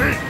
Hey!